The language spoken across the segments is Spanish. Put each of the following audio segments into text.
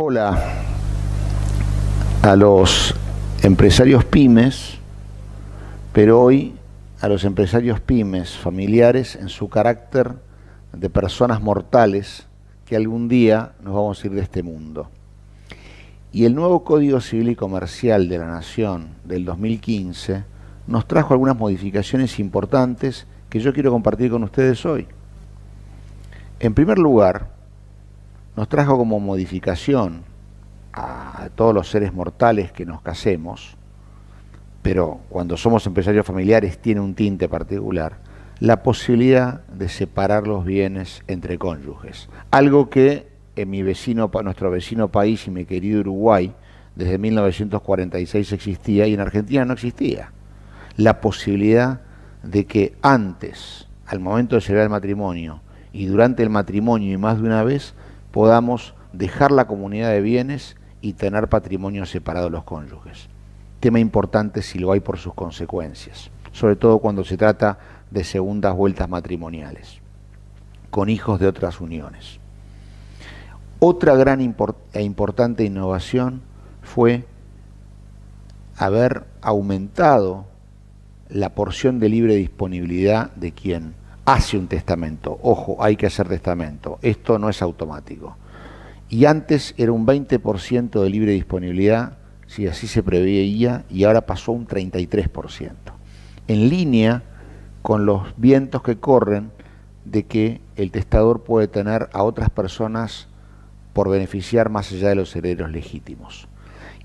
Hola a los empresarios pymes, pero hoy a los empresarios pymes familiares en su carácter de personas mortales que algún día nos vamos a ir de este mundo. Y el nuevo Código Civil y Comercial de la Nación del 2015 nos trajo algunas modificaciones importantes que yo quiero compartir con ustedes hoy. En primer lugar, nos trajo como modificación a todos los seres mortales que nos casemos, pero cuando somos empresarios familiares tiene un tinte particular, la posibilidad de separar los bienes entre cónyuges. Algo que en mi vecino, nuestro vecino país y mi querido Uruguay, desde 1946 existía y en Argentina no existía. La posibilidad de que antes, al momento de celebrar el matrimonio, y durante el matrimonio y más de una vez, podamos dejar la comunidad de bienes y tener patrimonio separado los cónyuges. Tema importante si lo hay por sus consecuencias, sobre todo cuando se trata de segundas vueltas matrimoniales, con hijos de otras uniones. Otra gran e importante innovación fue haber aumentado la porción de libre disponibilidad de quien hace un testamento. Ojo, hay que hacer testamento. Esto no es automático y antes era un 20% de libre disponibilidad, si así se preveía, y ahora pasó un 33%. En línea con los vientos que corren de que el testador puede tener a otras personas por beneficiar más allá de los herederos legítimos.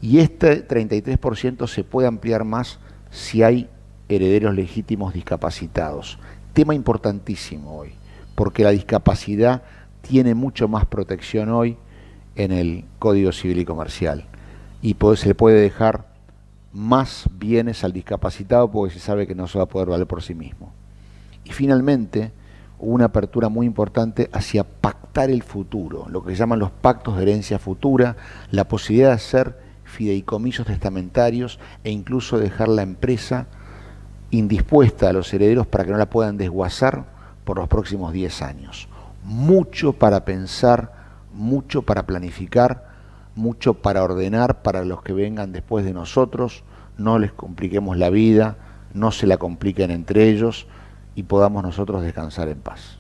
Y este 33% se puede ampliar más si hay herederos legítimos discapacitados. Tema importantísimo hoy, porque la discapacidad tiene mucho más protección hoy en el Código Civil y Comercial. Y se le puede dejar más bienes al discapacitado porque se sabe que no se va a poder valer por sí mismo. Y finalmente, hubo una apertura muy importante hacia pactar el futuro, lo que se llaman los pactos de herencia futura, la posibilidad de hacer fideicomisos testamentarios e incluso dejar la empresa indispuesta a los herederos para que no la puedan desguazar por los próximos 10 años. Mucho para pensar mucho para planificar, mucho para ordenar para los que vengan después de nosotros, no les compliquemos la vida, no se la compliquen entre ellos y podamos nosotros descansar en paz.